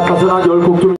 나타난 열곡 중